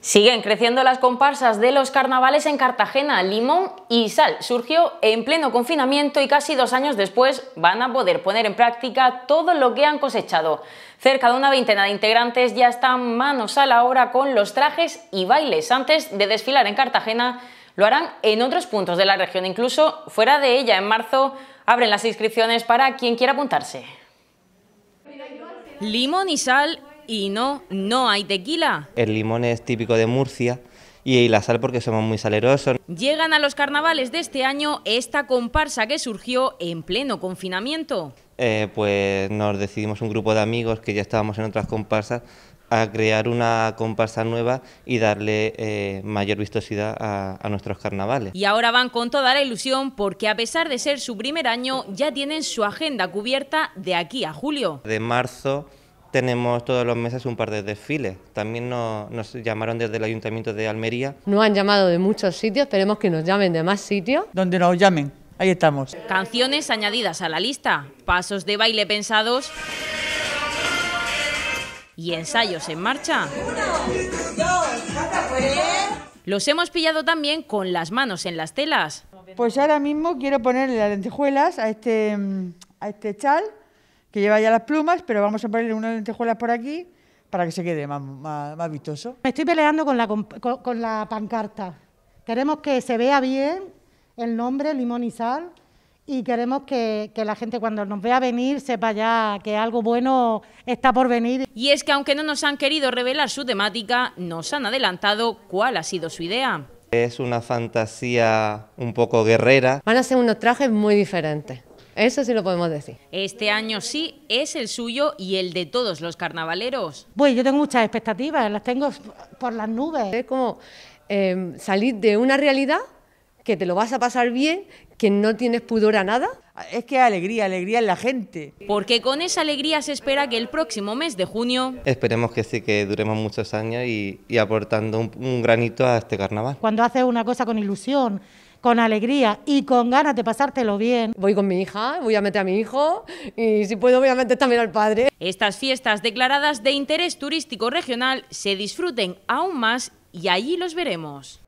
Siguen creciendo las comparsas de los carnavales en Cartagena, Limón y Sal. Surgió en pleno confinamiento y casi dos años después van a poder poner en práctica todo lo que han cosechado. Cerca de una veintena de integrantes ya están manos a la obra con los trajes y bailes. Antes de desfilar en Cartagena, lo harán en otros puntos de la región, incluso fuera de ella. En marzo abren las inscripciones para quien quiera apuntarse. Limón y Sal y no, no hay tequila. El limón es típico de Murcia y la sal porque somos muy salerosos. Llegan a los carnavales de este año esta comparsa que surgió en pleno confinamiento. Eh, pues nos decidimos un grupo de amigos que ya estábamos en otras comparsas a crear una comparsa nueva y darle eh, mayor vistosidad a, a, nuestros carnavales. Y ahora van con toda la ilusión porque a pesar de ser su primer año ya tienen su agenda cubierta de aquí a julio. De marzo tenemos todos los meses un par de desfiles. También nos, nos, llamaron desde el Ayuntamiento de Almería. Nos han llamado de muchos sitios, esperemos que nos llamen de más sitios. Donde nos llamen, ahí estamos. Canciones añadidas a la lista, pasos de baile pensados y ensayos en marcha. Los hemos pillado también con las manos en las telas. Pues ahora mismo quiero ponerle las lentejuelas a este, a este chal que lleva ya las plumas, pero vamos a ponerle unas lentejuelas por aquí para que se quede más, más, más vistoso. Me estoy peleando con la, con, con la pancarta. Queremos que se vea bien el nombre Limón y Sal y queremos que, que, la gente cuando nos vea venir sepa ya que algo bueno está por venir. Y es que aunque no nos han querido revelar su temática, nos han adelantado cuál ha sido su idea. Es una fantasía un poco guerrera. Van a ser unos trajes muy diferentes. Eso sí lo podemos decir. Este año sí es el suyo y el de todos los carnavaleros. Pues yo tengo muchas expectativas, las tengo por las nubes. Es como eh, salir de una realidad que te lo vas a pasar bien, que no tienes pudor a nada. Es que alegría, alegría en la gente. Porque con esa alegría se espera que el próximo mes de junio... Esperemos que sí, que duremos muchos años y, y aportando un, un granito a este carnaval. Cuando haces una cosa con ilusión, con alegría y con ganas de pasártelo bien. Voy con mi hija, voy a meter a mi hijo y si puedo voy a meter también al padre. Estas fiestas declaradas de interés turístico regional se disfruten aún más y allí los veremos.